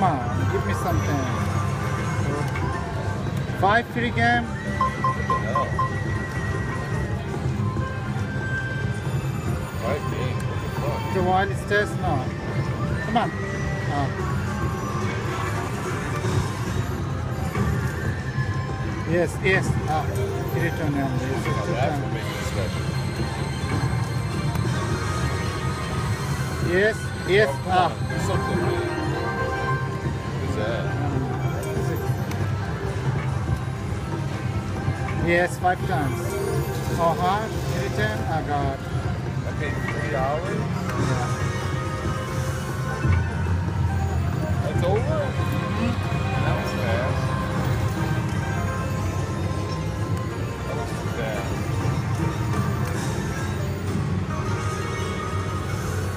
Come on, give me something. Five free game. The wireless stairs. Come on. Ah. Yes, yes. Ah, return on this. Yes, yes. Ah. Something. Yes, five times. Oh, hard. Free turn. I got. Okay, three hours? Yeah.